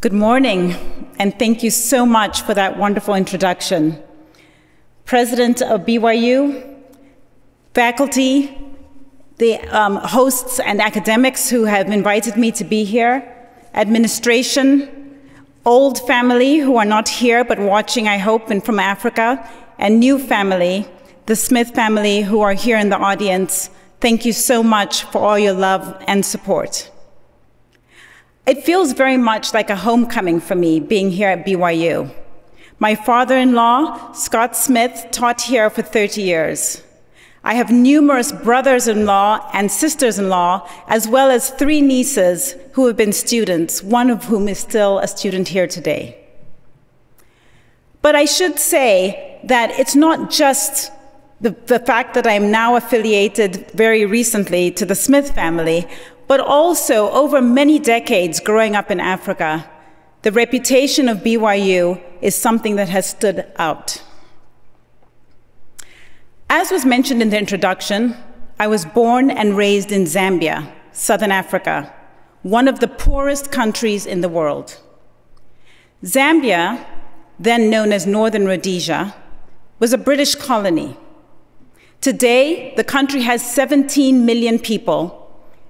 Good morning, and thank you so much for that wonderful introduction. President of BYU, faculty, the um, hosts and academics who have invited me to be here, administration, old family who are not here but watching, I hope, and from Africa, and new family, the Smith family who are here in the audience. Thank you so much for all your love and support. It feels very much like a homecoming for me being here at BYU. My father-in-law, Scott Smith, taught here for 30 years. I have numerous brothers-in-law and sisters-in-law, as well as three nieces who have been students, one of whom is still a student here today. But I should say that it's not just the, the fact that I am now affiliated very recently to the Smith family, but also over many decades growing up in Africa, the reputation of BYU is something that has stood out. As was mentioned in the introduction, I was born and raised in Zambia, Southern Africa, one of the poorest countries in the world. Zambia, then known as Northern Rhodesia, was a British colony. Today, the country has 17 million people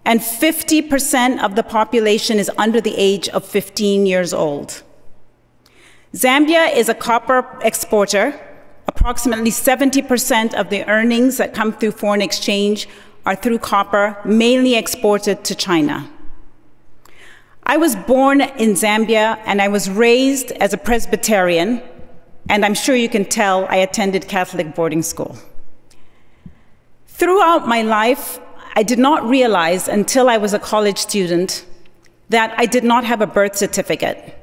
and 50% of the population is under the age of 15 years old. Zambia is a copper exporter. Approximately 70% of the earnings that come through foreign exchange are through copper, mainly exported to China. I was born in Zambia and I was raised as a Presbyterian, and I'm sure you can tell I attended Catholic boarding school. Throughout my life, I did not realize until I was a college student that I did not have a birth certificate.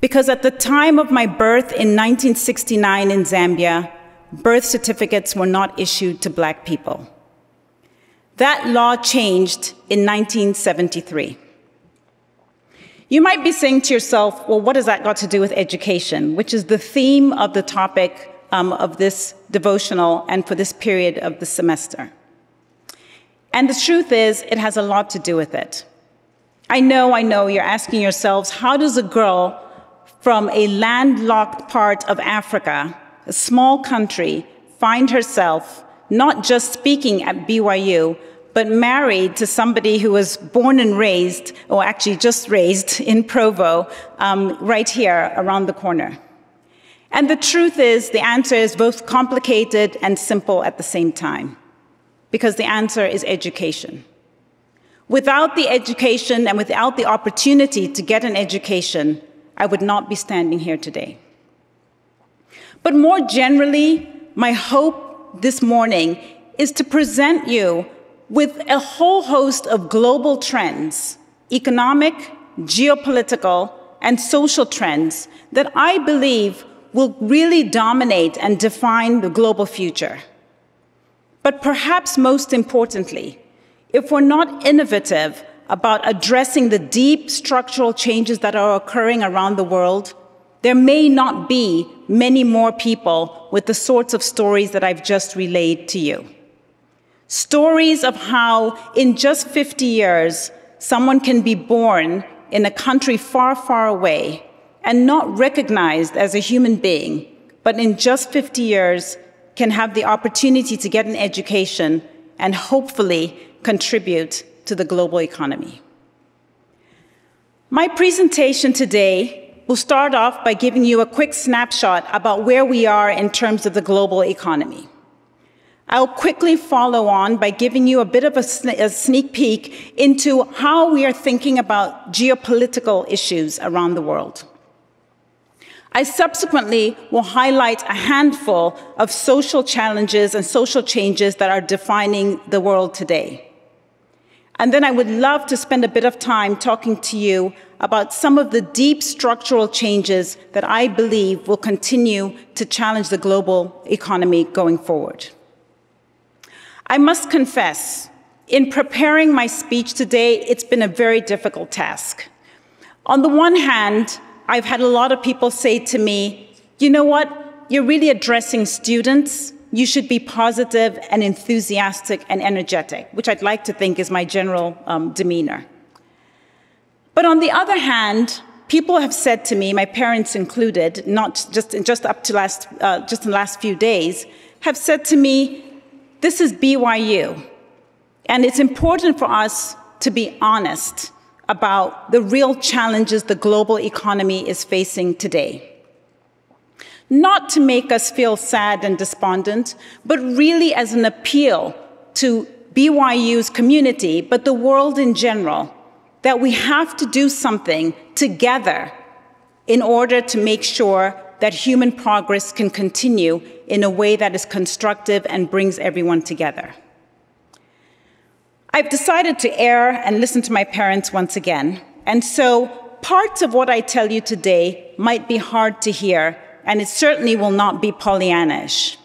Because at the time of my birth in 1969 in Zambia, birth certificates were not issued to black people. That law changed in 1973. You might be saying to yourself, well, what has that got to do with education, which is the theme of the topic um, of this devotional and for this period of the semester. And the truth is, it has a lot to do with it. I know, I know, you're asking yourselves, how does a girl from a landlocked part of Africa, a small country, find herself not just speaking at BYU, but married to somebody who was born and raised, or actually just raised in Provo, um, right here around the corner? And the truth is, the answer is both complicated and simple at the same time because the answer is education. Without the education and without the opportunity to get an education, I would not be standing here today. But more generally, my hope this morning is to present you with a whole host of global trends, economic, geopolitical, and social trends that I believe will really dominate and define the global future. But perhaps most importantly, if we're not innovative about addressing the deep structural changes that are occurring around the world, there may not be many more people with the sorts of stories that I've just relayed to you. Stories of how, in just 50 years, someone can be born in a country far, far away and not recognized as a human being, but in just 50 years can have the opportunity to get an education and hopefully contribute to the global economy. My presentation today will start off by giving you a quick snapshot about where we are in terms of the global economy. I'll quickly follow on by giving you a bit of a, a, sneak peek into how we are thinking about geopolitical issues around the world. I subsequently will highlight a handful of social challenges and social changes that are defining the world today. And then I would love to spend a bit of time talking to you about some of the deep structural changes that I believe will continue to challenge the global economy going forward. I must confess, in preparing my speech today, it's been a very difficult task. On the one hand, I've had a lot of people say to me, you know what, you're really addressing students. You should be positive and enthusiastic and energetic, which I'd like to think is my general um, demeanor. But on the other hand, people have said to me, my parents included, not just, just up to last, uh, just in the last few days, have said to me, this is BYU. And it's important for us to be honest about the real challenges the global economy is facing today. Not to make us feel sad and despondent, but really as an appeal to BYU's community, but the world in general, that we have to do something together in order to make sure that human progress can continue in a way that is constructive and brings everyone together. I've decided to err and listen to my parents once again. And so parts of what I tell you today might be hard to hear, and it certainly will not be Pollyannish.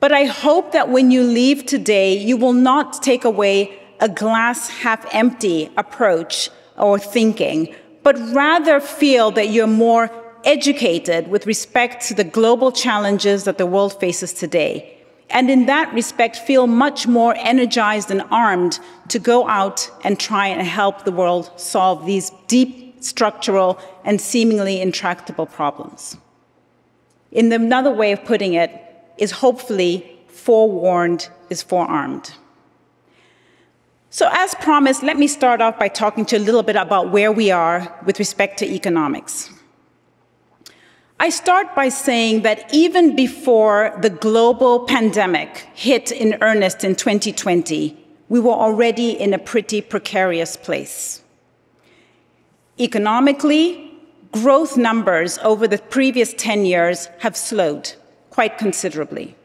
But I hope that when you leave today, you will not take away a glass half empty approach or thinking, but rather feel that you're more educated with respect to the global challenges that the world faces today and in that respect feel much more energized and armed to go out and try and help the world solve these deep structural and seemingly intractable problems. In another way of putting it is hopefully forewarned is forearmed. So as promised, let me start off by talking to you a little bit about where we are with respect to economics. I start by saying that even before the global pandemic hit in earnest in 2020, we were already in a pretty precarious place. Economically, growth numbers over the previous 10 years have slowed quite considerably.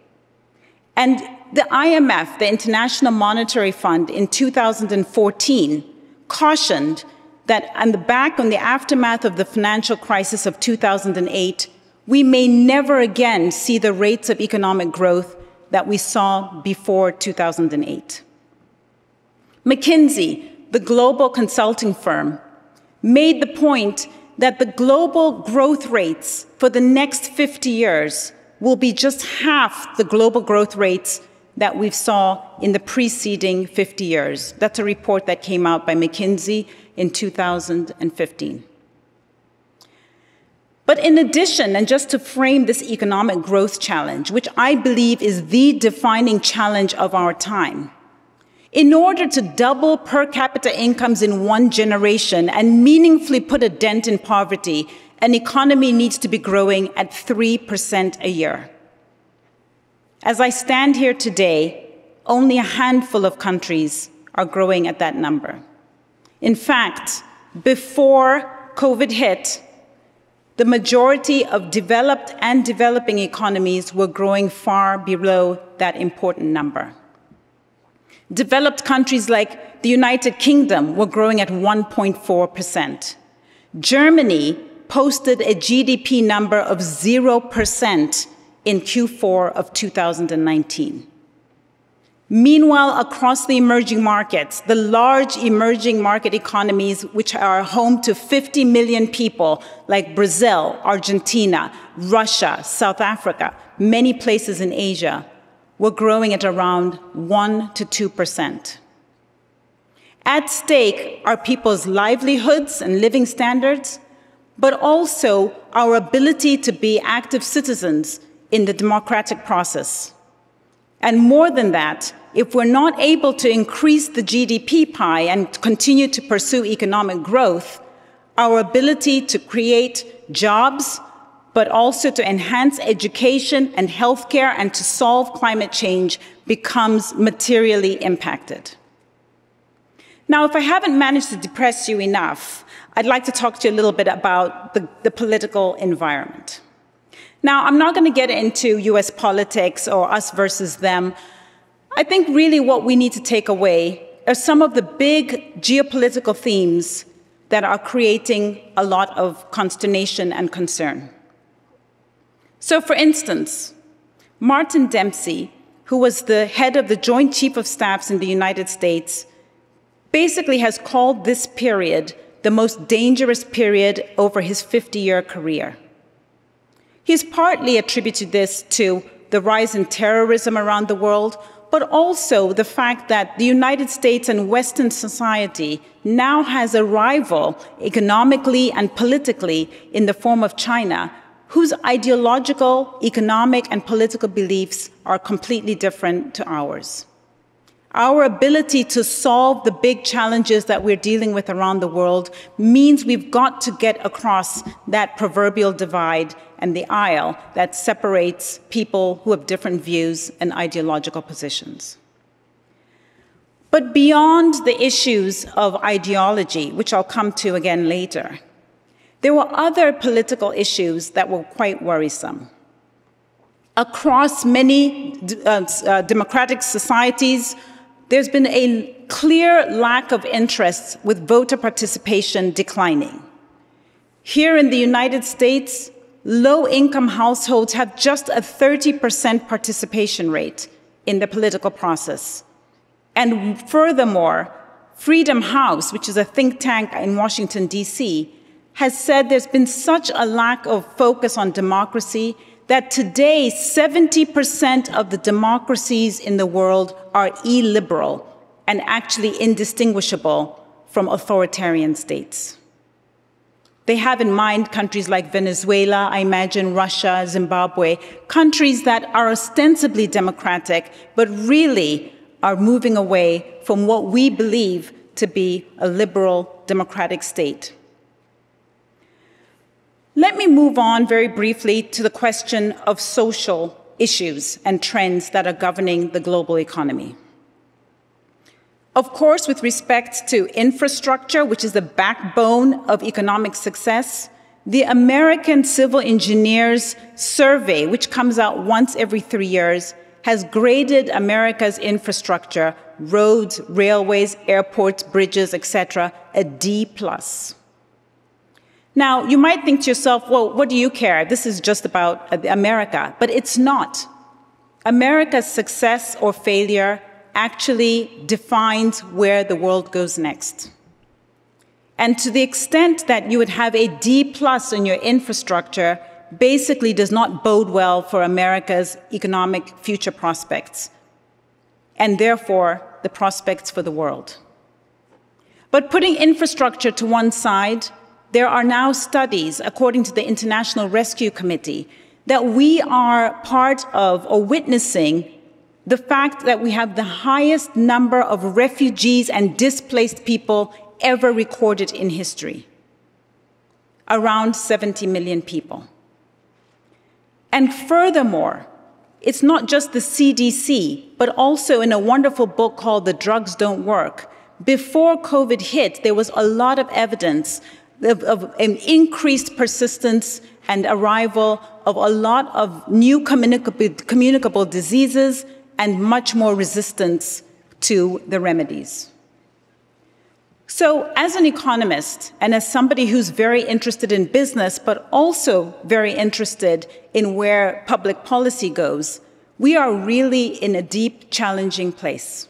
And the IMF, the International Monetary Fund, in 2014 cautioned that on the back, on the aftermath of the financial crisis of 2008, we may never again see the rates of economic growth that we saw before 2008. McKinsey, the global consulting firm, made the point that the global growth rates for the next 50 years will be just half the global growth rates that we saw in the preceding 50 years. That's a report that came out by McKinsey in 2015. But in addition, and just to frame this economic growth challenge, which I believe is the defining challenge of our time, in order to double per capita incomes in one generation and meaningfully put a dent in poverty, an economy needs to be growing at 3% a year. As I stand here today, only a handful of countries are growing at that number. In fact, before COVID hit, the majority of developed and developing economies were growing far below that important number. Developed countries like the United Kingdom were growing at 1.4%. Germany posted a GDP number of 0% in Q4 of 2019. Meanwhile, across the emerging markets, the large emerging market economies, which are home to 50 million people, like Brazil, Argentina, Russia, South Africa, many places in Asia, were growing at around 1 to 2%. At stake are people's livelihoods and living standards, but also our ability to be active citizens in the democratic process. And more than that, if we're not able to increase the GDP pie and continue to pursue economic growth, our ability to create jobs, but also to enhance education and healthcare and to solve climate change becomes materially impacted. Now, if I haven't managed to depress you enough, I'd like to talk to you a little bit about the, the political environment. Now, I'm not going to get into US politics or us versus them. I think really what we need to take away are some of the big geopolitical themes that are creating a lot of consternation and concern. So, for instance, Martin Dempsey, who was the head of the Joint Chief of Staffs in the United States, basically has called this period the most dangerous period over his 50 year career. He's partly attributed this to the rise in terrorism around the world, but also the fact that the United States and Western society now has a rival economically and politically in the form of China, whose ideological, economic, and political beliefs are completely different to ours. Our ability to solve the big challenges that we're dealing with around the world means we've got to get across that proverbial divide and the aisle that separates people who have different views and ideological positions. But beyond the issues of ideology, which I'll come to again later, there were other political issues that were quite worrisome. Across many uh, uh, democratic societies, there's been a clear lack of interest with voter participation declining. Here in the United States, low income households have just a 30% participation rate in the political process. And furthermore, Freedom House, which is a think tank in Washington, D.C., has said there's been such a lack of focus on democracy that today 70% of the democracies in the world are illiberal and actually indistinguishable from authoritarian states. They have in mind countries like Venezuela, I imagine Russia, Zimbabwe, countries that are ostensibly democratic, but really are moving away from what we believe to be a liberal democratic state. Let me move on very briefly to the question of social issues and trends that are governing the global economy. Of course, with respect to infrastructure, which is the backbone of economic success, the American Civil Engineers Survey, which comes out once every three years, has graded America's infrastructure, roads, railways, airports, bridges, etc., a D plus. Now, you might think to yourself, well, what do you care? This is just about uh, America. But it's not. America's success or failure actually defines where the world goes next. And to the extent that you would have a D plus in your infrastructure, basically does not bode well for America's economic future prospects, and therefore the prospects for the world. But putting infrastructure to one side, there are now studies, according to the International Rescue Committee, that we are part of or witnessing the fact that we have the highest number of refugees and displaced people ever recorded in history around 70 million people. And furthermore, it's not just the CDC, but also in a wonderful book called The Drugs Don't Work. Before COVID hit, there was a lot of evidence of, of an increased persistence and arrival of a lot of new communicable, communicable diseases and much more resistance to the remedies. So, as an economist and as somebody who's very interested in business, but also very interested in where public policy goes, we are really in a deep, challenging place.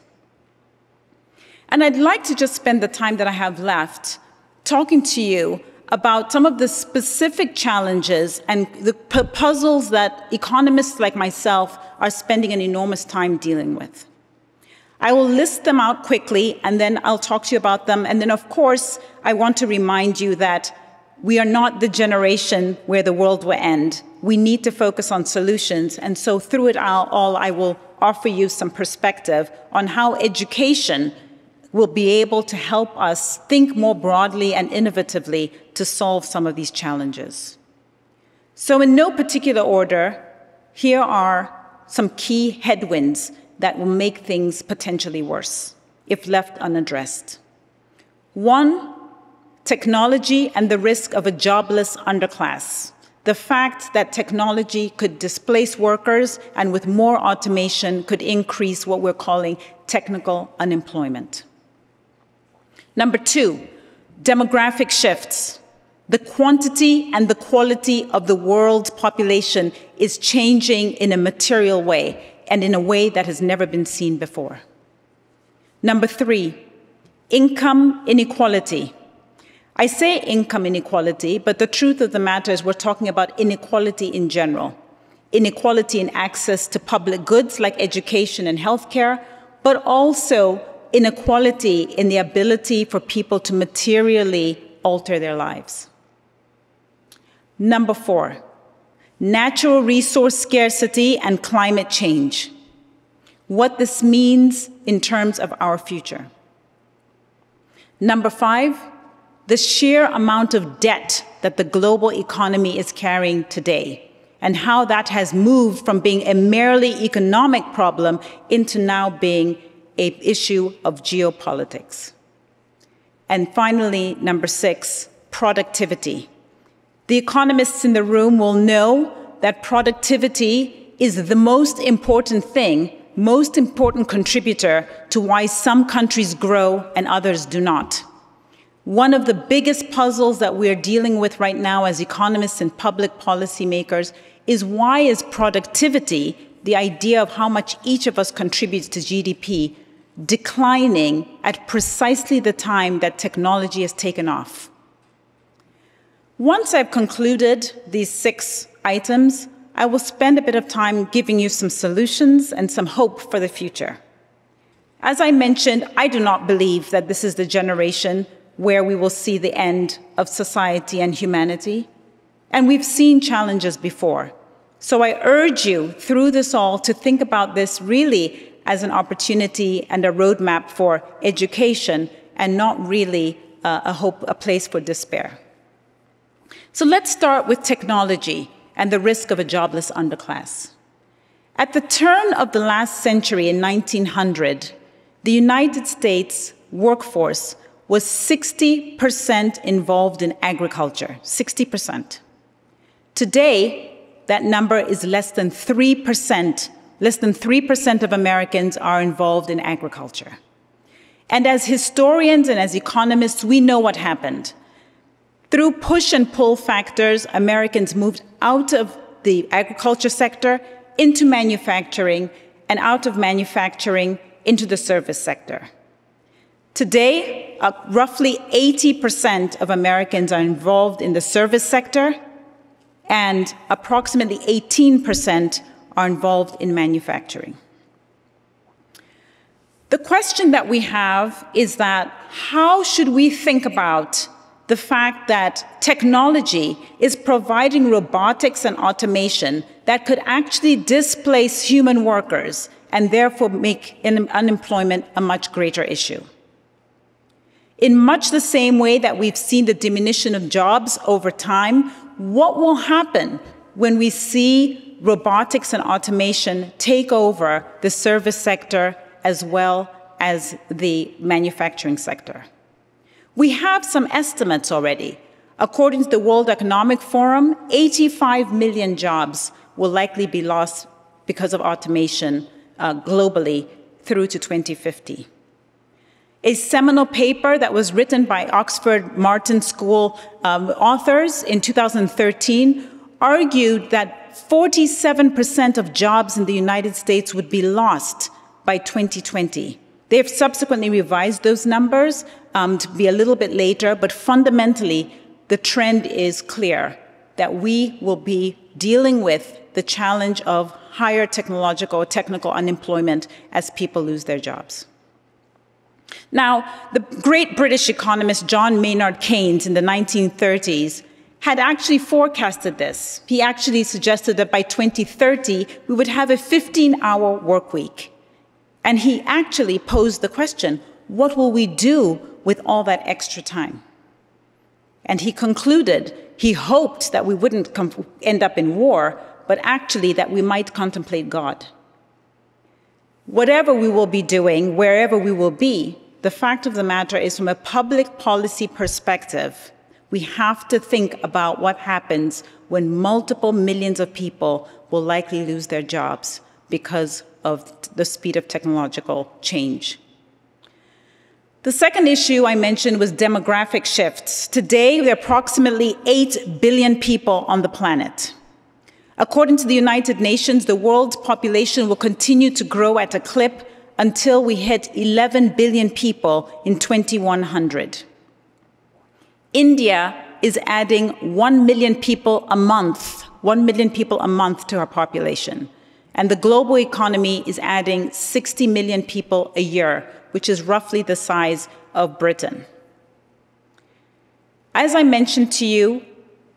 And I'd like to just spend the time that I have left talking to you about some of the specific challenges and the puzzles that economists like myself are spending an enormous time dealing with. I will list them out quickly and then I'll talk to you about them. And then, of course, I want to remind you that we are not the generation where the world will end. We need to focus on solutions. And so, through it all, I will offer you some perspective on how education will be able to help us think more broadly and innovatively to solve some of these challenges. So, in no particular order, here are some key headwinds that will make things potentially worse if left unaddressed. One, technology and the risk of a jobless underclass. The fact that technology could displace workers and with more automation could increase what we're calling technical unemployment. Number two, demographic shifts. The quantity and the quality of the world's population is changing in a material way and in a way that has never been seen before. Number three, income inequality. I say income inequality, but the truth of the matter is we're talking about inequality in general. inequality in access to public goods like education and healthcare, but also inequality in the ability for people to materially alter their lives. Number four, natural resource scarcity and climate change. What this means in terms of our future. Number five, the sheer amount of debt that the global economy is carrying today and how that has moved from being a merely economic problem into now being an issue of geopolitics. And finally, number six, productivity. The economists in the room will know that productivity is the most important thing, most important contributor to why some countries grow and others do not. One of the biggest puzzles that we're dealing with right now as economists and public policymakers is why is productivity, the idea of how much each of us contributes to GDP, declining at precisely the time that technology has taken off. Once I've concluded these six items, I will spend a bit of time giving you some solutions and some hope for the future. As I mentioned, I do not believe that this is the generation where we will see the end of society and humanity. And we've seen challenges before. So I urge you through this all to think about this really as an opportunity and a roadmap for education and not really uh, a hope, a place for despair. So let's start with technology and the risk of a jobless underclass. At the turn of the last century in 1900, the United States workforce was 60% involved in agriculture, 60%. Today, that number is less than 3%. Less than 3% of Americans are involved in agriculture. And as historians and as economists, we know what happened. Through push and pull factors, Americans moved out of the agriculture sector into manufacturing and out of manufacturing into the service sector. Today, uh, roughly 80% of Americans are involved in the service sector, and approximately 18% are involved in manufacturing. The question that we have is that how should we think about the fact that technology is providing robotics and automation that could actually displace human workers and therefore make unemployment a much greater issue? In much the same way that we've seen the diminution of jobs over time, what will happen when we see robotics and automation take over the service sector as well as the manufacturing sector? We have some estimates already. According to the World Economic Forum, 85 million jobs will likely be lost because of automation uh, globally through to 2050. A seminal paper that was written by Oxford Martin School um, authors in 2013 argued that 47% of jobs in the United States would be lost by 2020. They've subsequently revised those numbers um, to be a little bit later, but fundamentally, the trend is clear that we will be dealing with the challenge of higher technological or technical unemployment as people lose their jobs. Now, the great British economist John Maynard Keynes in the 1930s had actually forecasted this. He actually suggested that by 2030, we would have a 15 hour work week. And he actually posed the question what will we do with all that extra time? And he concluded he hoped that we wouldn't end up in war, but actually that we might contemplate God. Whatever we will be doing, wherever we will be, the fact of the matter is, from a public policy perspective, we have to think about what happens when multiple millions of people will likely lose their jobs because of the speed of technological change. The second issue I mentioned was demographic shifts. Today, there are approximately 8 billion people on the planet. According to the United Nations, the world's population will continue to grow at a clip until we hit 11 billion people in 2100. India is adding 1 million people a month 1 million people a month to our population. And the global economy is adding 60 million people a year, which is roughly the size of Britain. As I mentioned to you,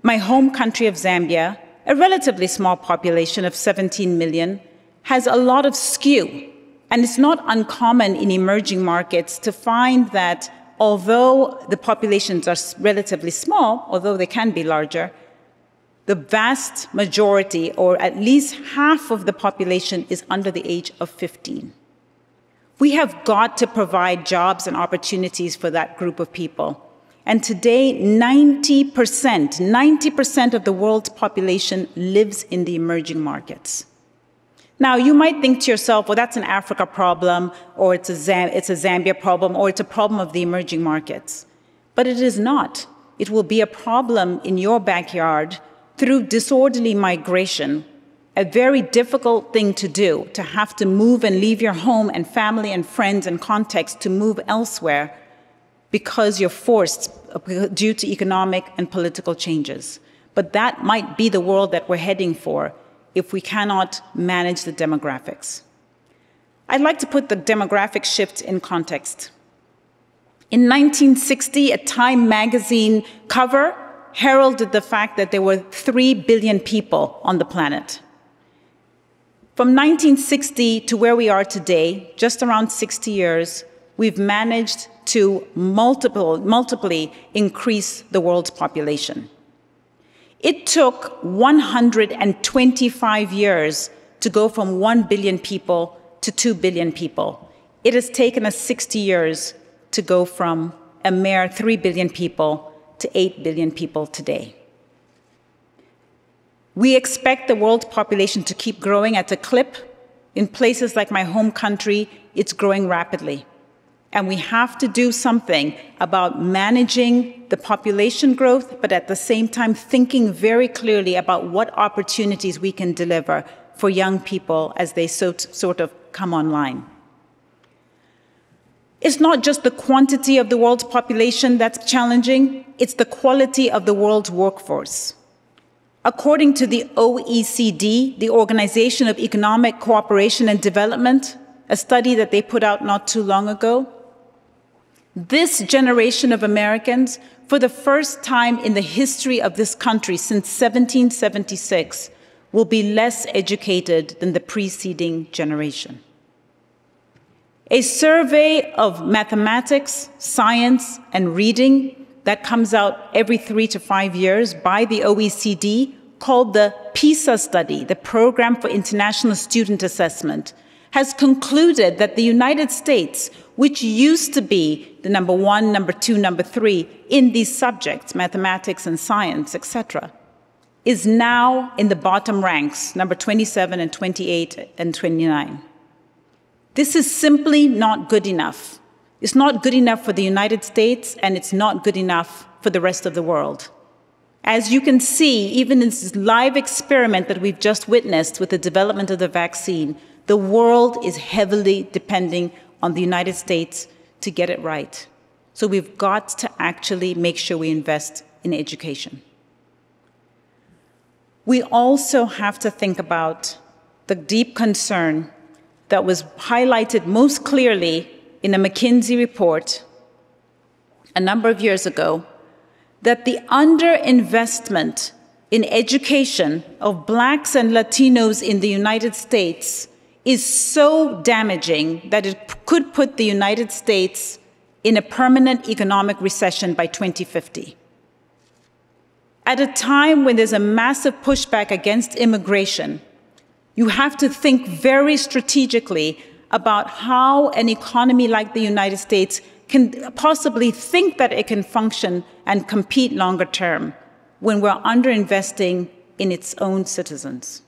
my home country of Zambia, a relatively small population of 17 million, has a lot of skew. And it's not uncommon in emerging markets to find that although the populations are relatively small, although they can be larger, the vast majority, or at least half of the population, is under the age of 15. We have got to provide jobs and opportunities for that group of people. And today, 90%, 90% of the world's population lives in the emerging markets. Now, you might think to yourself, well, that's an Africa problem, or it's a, Zam it's a Zambia problem, or it's a problem of the emerging markets. But it is not. It will be a problem in your backyard through disorderly migration, a very difficult thing to do, to have to move and leave your home and family and friends and context to move elsewhere because you're forced due to economic and political changes. But that might be the world that we're heading for if we cannot manage the demographics. I'd like to put the demographic shift in context. In 1960, a Time magazine cover heralded the fact that there were 3 billion people on the planet. From 1960 to where we are today, just around 60 years, we've managed to multiple, multiply increase the world's population. It took 125 years to go from 1 billion people to 2 billion people. It has taken us 60 years to go from a mere 3 billion people to 8 billion people today. We expect the world population to keep growing at a clip. In places like my home country, it's growing rapidly. And we have to do something about managing the population growth, but at the same time thinking very clearly about what opportunities we can deliver for young people as they so, sort of come online. It's not just the quantity of the world's population that's challenging, it's the quality of the world's workforce. According to the OECD, the Organization of Economic Cooperation and Development, a study that they put out not too long ago, this generation of Americans, for the first time in the history of this country since 1776, will be less educated than the preceding generation. A survey of mathematics, science, and reading that comes out every three to five years by the OECD called the PISA study, the Program for International Student Assessment, has concluded that the United States, which used to be the number one, number two, number three in these subjects, mathematics and science, etc., is now in the bottom ranks, number 27 and 28 and 29. This is simply not good enough. It's not good enough for the United States, and it's not good enough for the rest of the world. As you can see, even in this live experiment that we've just witnessed with the development of the vaccine, the world is heavily depending on the United States to get it right. So we've got to actually make sure we invest in education. We also have to think about the deep concern that was highlighted most clearly in a McKinsey report a number of years ago that the underinvestment in education of blacks and Latinos in the United States is so damaging that it could put the United States in a permanent economic recession by 2050. At a time when there's a massive pushback against immigration, you have to think very strategically about how an economy like the United States can possibly think that it can function and compete longer term when we're underinvesting in its own citizens.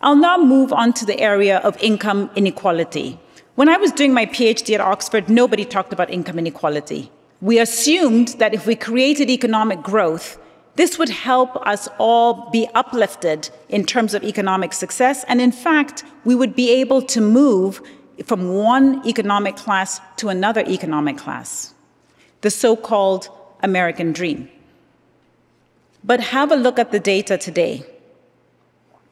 I'll now move on to the area of income inequality. When I was doing my PhD at Oxford, nobody talked about income inequality. We assumed that if we created economic growth, this would help us all be uplifted in terms of economic success. And in fact, we would be able to move from one economic class to another economic class, the so called American dream. But have a look at the data today.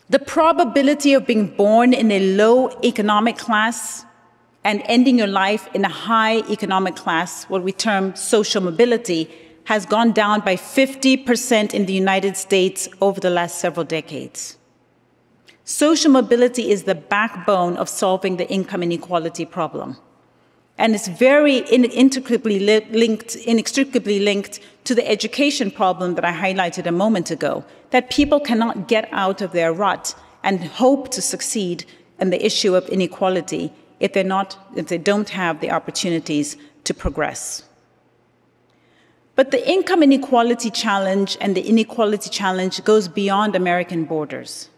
The probability of being born in a low economic class and ending your life in a high economic class, what we term social mobility, has gone down by 50% in the United States over the last several decades. Social mobility is the backbone of solving the income inequality problem. And it's very linked, inextricably linked to the education problem that I highlighted a moment ago, that people cannot get out of their rut and hope to succeed in the issue of inequality if, they're not, if they don't have the opportunities to progress. But the income inequality challenge and the inequality challenge goes beyond American borders.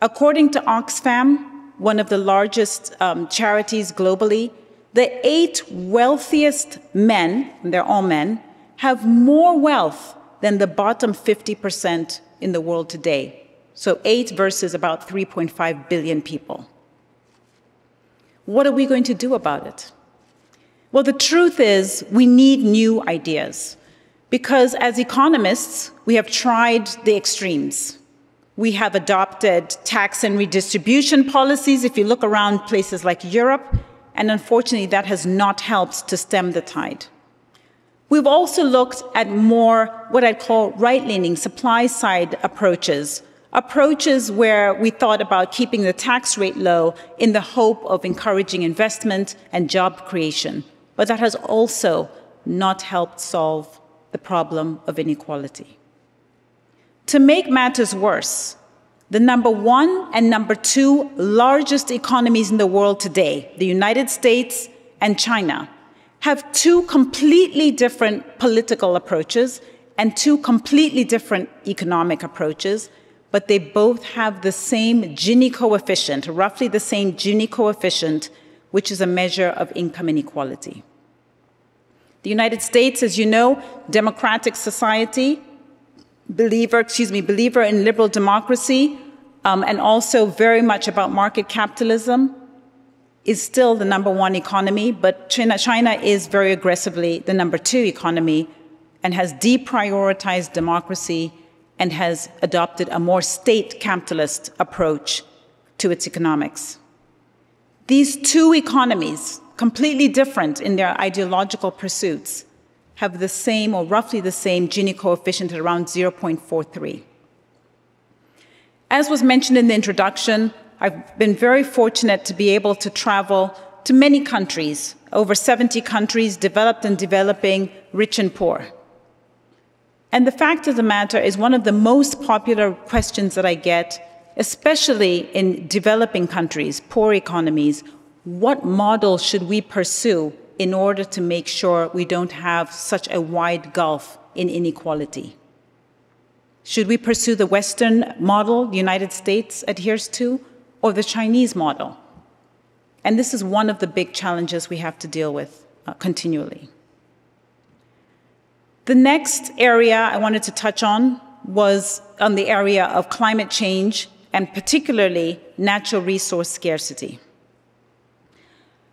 According to Oxfam, one of the largest um, charities globally, the eight wealthiest men, and they're all men, have more wealth than the bottom 50% in the world today. So eight versus about 3.5 billion people. What are we going to do about it? Well, the truth is, we need new ideas. Because as economists, we have tried the extremes. We have adopted tax and redistribution policies, if you look around places like Europe, and unfortunately, that has not helped to stem the tide. We've also looked at more what I'd call right leaning, supply side approaches, approaches where we thought about keeping the tax rate low in the hope of encouraging investment and job creation. But that has also not helped solve the problem of inequality. To make matters worse, the number one and number two largest economies in the world today, the United States and China, have two completely different political approaches and two completely different economic approaches, but they both have the same Gini coefficient, roughly the same Gini coefficient, which is a measure of income inequality. The United States, as you know, democratic society, believer, excuse me, believer in liberal democracy, um, and also very much about market capitalism, is still the number one economy, but China, China is very aggressively the number two economy and has deprioritized democracy and has adopted a more state capitalist approach to its economics. These two economies, completely different in their ideological pursuits, have the same or roughly the same Gini coefficient at around 0.43. As was mentioned in the introduction, I've been very fortunate to be able to travel to many countries, over 70 countries, developed and developing, rich and poor. And the fact of the matter is one of the most popular questions that I get, especially in developing countries, poor economies, what model should we pursue in order to make sure we don't have such a wide gulf in inequality? Should we pursue the Western model the United States adheres to, or the Chinese model? And this is one of the big challenges we have to deal with uh, continually. The next area I wanted to touch on was on the area of climate change and particularly natural resource scarcity.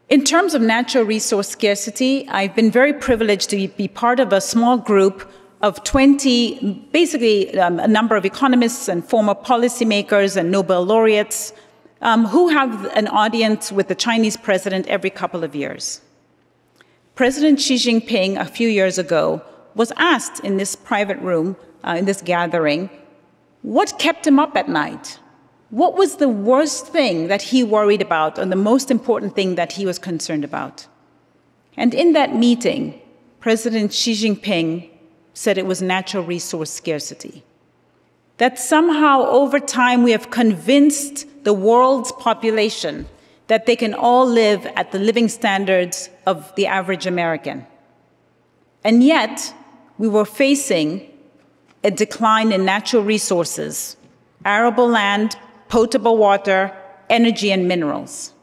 In terms of natural resource scarcity, I've been very privileged to be part of a small group of 20, basically um, a number of economists and former policymakers and Nobel laureates um, who have an audience with the Chinese president every couple of years. President Xi Jinping, a few years ago, was asked in this private room, uh, in this gathering, what kept him up at night? What was the worst thing that he worried about and the most important thing that he was concerned about? And in that meeting, President Xi Jinping said it was natural resource scarcity. That somehow over time we have convinced the world's population that they can all live at the living standards of the average American. And yet, we were facing a decline in natural resources, arable land, potable water, energy, and minerals.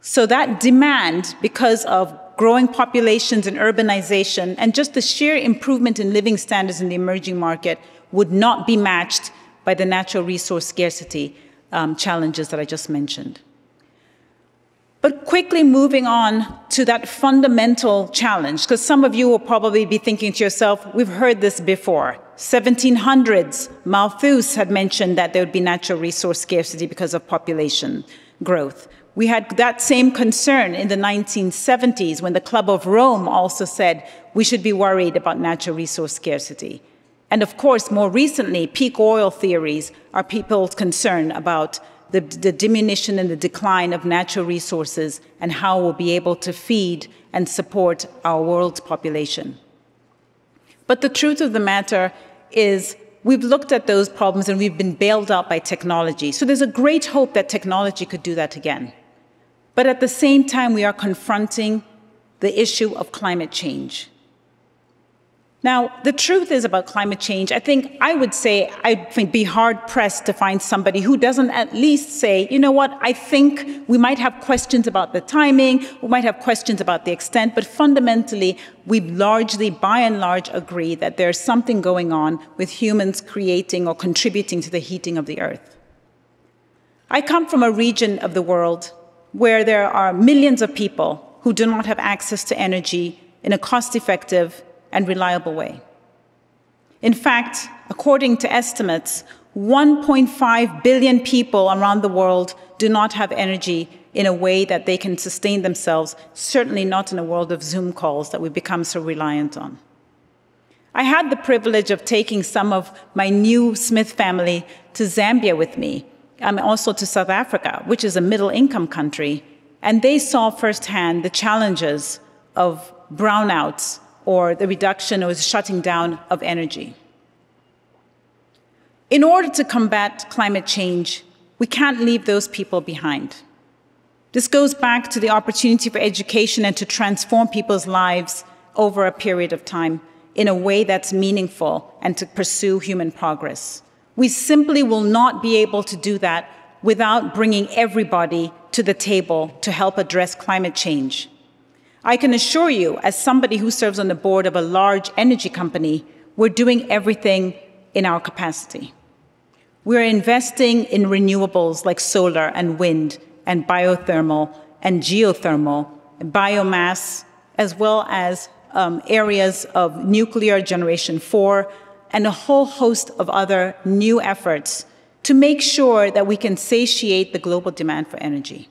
So that demand, because of growing populations and urbanization, and just the sheer improvement in living standards in the emerging market, would not be matched by the natural resource scarcity um, challenges that I just mentioned. But quickly moving on to that fundamental challenge, because some of you will probably be thinking to yourself, we've heard this before. 1700s, Malthus had mentioned that there would be natural resource scarcity because of population growth. We had that same concern in the 1970s when the Club of Rome also said we should be worried about natural resource scarcity. And of course, more recently, peak oil theories are people's concern about the, the, diminution and the decline of natural resources and how we'll be able to feed and support our world's population. But the truth of the matter is we've looked at those problems and we've been bailed out by technology. So there's a great hope that technology could do that again. But at the same time, we are confronting the issue of climate change. Now, the truth is about climate change, I think I would say I'd be hard pressed to find somebody who doesn't at least say, you know what, I think we might have questions about the timing, we might have questions about the extent, but fundamentally, we largely, by and large, agree that there's something going on with humans creating or contributing to the heating of the earth. I come from a region of the world where there are millions of people who do not have access to energy in a cost effective and reliable way. In fact, according to estimates, 1.5 billion people around the world do not have energy in a way that they can sustain themselves, certainly not in a world of Zoom calls that we've become so reliant on. I had the privilege of taking some of my new Smith family to Zambia with me um, also to South Africa, which is a middle income country, and they saw firsthand the challenges of brownouts or the reduction or the shutting down of energy. In order to combat climate change, we can't leave those people behind. This goes back to the opportunity for education and to transform people's lives over a period of time in a way that's meaningful and to pursue human progress. We simply will not be able to do that without bringing everybody to the table to help address climate change. I can assure you, as somebody who serves on the board of a large energy company, we're doing everything in our capacity. We're investing in renewables like solar and wind and biothermal and geothermal, and biomass, as well as um, areas of nuclear generation four and a whole host of other new efforts to make sure that we can satiate the global demand for energy.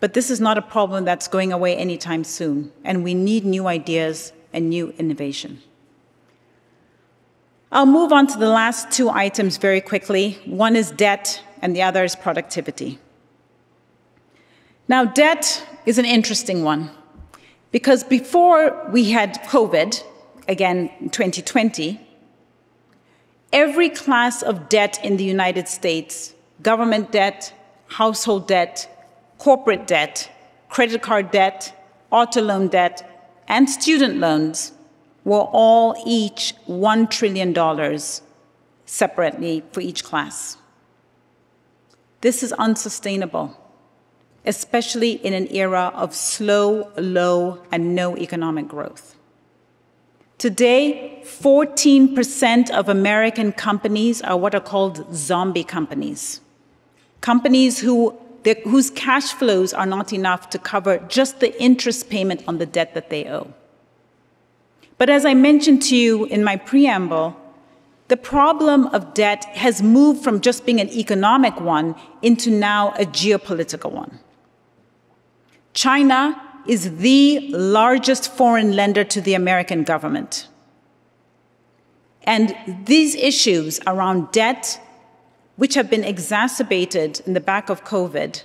But this is not a problem that's going away anytime soon, and we need new ideas and new innovation. I'll move on to the last two items very quickly. One is debt, and the other is productivity. Now, debt is an interesting one because before we had COVID, again, 2020, Every class of debt in the United States government debt, household debt, corporate debt, credit card debt, auto loan debt, and student loans were all each $1 trillion separately for each class. This is unsustainable, especially in an era of slow, low, and no economic growth. Today, 14% of American companies are what are called zombie companies. Companies who, whose cash flows are not enough to cover just the interest payment on the debt that they owe. But as I mentioned to you in my preamble, the problem of debt has moved from just being an economic one into now a geopolitical one. China is the largest foreign lender to the American government. And these issues around debt, which have been exacerbated in the back of COVID,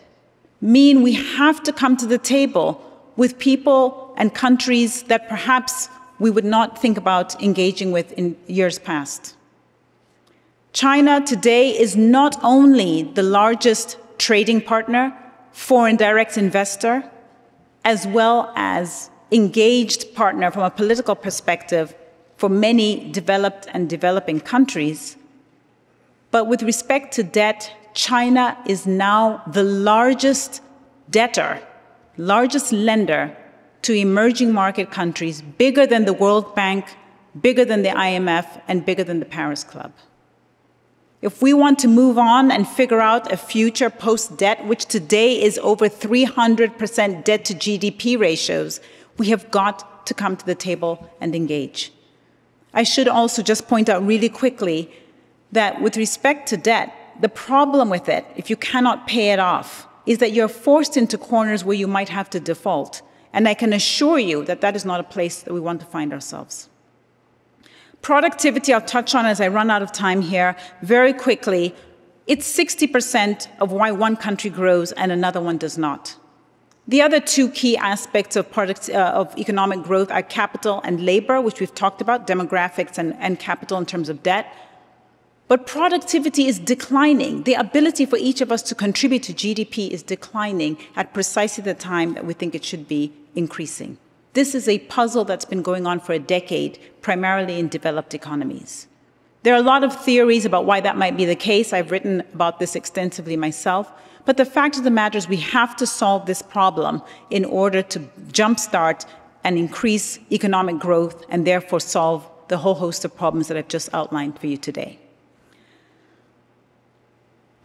mean we have to come to the table with people and countries that perhaps we would not think about engaging with in years past. China today is not only the largest trading partner, foreign direct investor, as well as engaged partner from a political perspective for many developed and developing countries. But with respect to debt, China is now the largest debtor, largest lender to emerging market countries, bigger than the World Bank, bigger than the IMF, and bigger than the Paris Club. If we want to move on and figure out a future post debt, which today is over 300% debt to GDP ratios, we have got to come to the table and engage. I should also just point out really quickly that with respect to debt, the problem with it, if you cannot pay it off, is that you're forced into corners where you might have to default. And I can assure you that that is not a place that we want to find ourselves. Productivity, I'll touch on as I run out of time here very quickly. It's 60% of why one country grows and another one does not. The other two key aspects of, product, uh, of economic growth are capital and labor, which we've talked about, demographics and, and capital in terms of debt. But productivity is declining. The ability for each of us to contribute to GDP is declining at precisely the time that we think it should be increasing. This is a puzzle that's been going on for a decade, primarily in developed economies. There are a lot of theories about why that might be the case. I've written about this extensively myself. But the fact of the matter is, we have to solve this problem in order to jumpstart and increase economic growth and therefore solve the whole host of problems that I've just outlined for you today.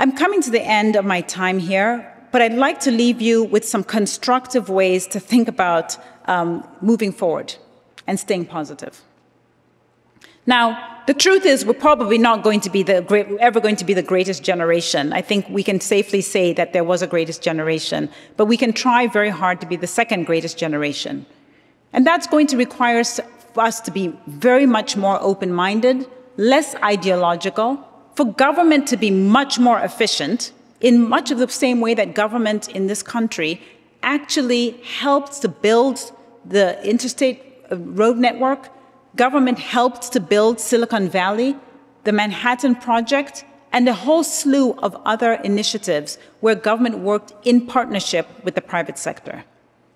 I'm coming to the end of my time here, but I'd like to leave you with some constructive ways to think about um, moving forward and staying positive. Now, the truth is, we're probably not going to be the great, ever going to be the greatest generation. I think we can safely say that there was a greatest generation, but we can try very hard to be the second greatest generation. And that's going to require us to be very much more open minded, less ideological, for government to be much more efficient, in much of the same way that government in this country actually helped to build the interstate uh, road network. Government helped to build Silicon Valley, the Manhattan Project, and a whole slew of other initiatives where government worked in partnership with the private sector.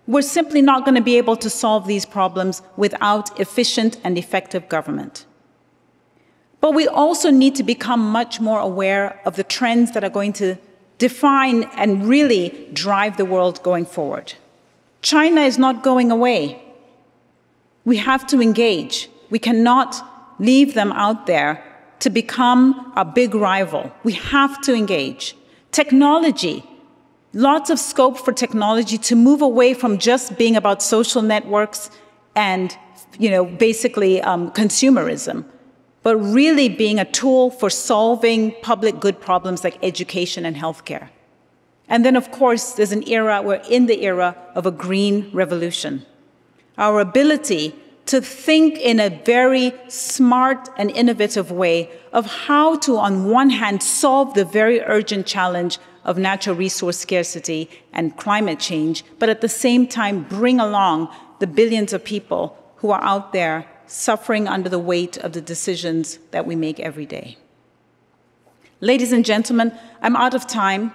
We're simply not going to be able to solve these problems without efficient and effective government. But we also need to become much more aware of the trends that are going to define and really drive the world going forward. China is not going away. We have to engage. We cannot leave them out there to become a big rival. We have to engage. Technology, lots of scope for technology to move away from just being about social networks and, you know, basically um, consumerism, but really being a tool for solving public good problems like education and healthcare. And then, of course, there's an era, we're in the era of a green revolution. Our ability to think in a very smart and innovative way of how to, on one hand, solve the very urgent challenge of natural resource scarcity and climate change, but at the same time bring along the billions of people who are out there suffering under the weight of the decisions that we make every day. Ladies and gentlemen, I'm out of time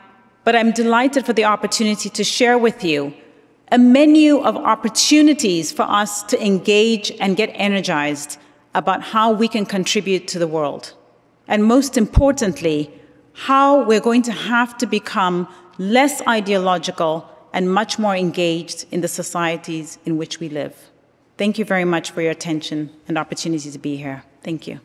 but I'm delighted for the opportunity to share with you a menu of opportunities for us to engage and get energized about how we can contribute to the world. And most importantly, how we're going to have to become less ideological and much more engaged in the societies in which we live. Thank you very much for your attention and opportunity to be here. Thank you.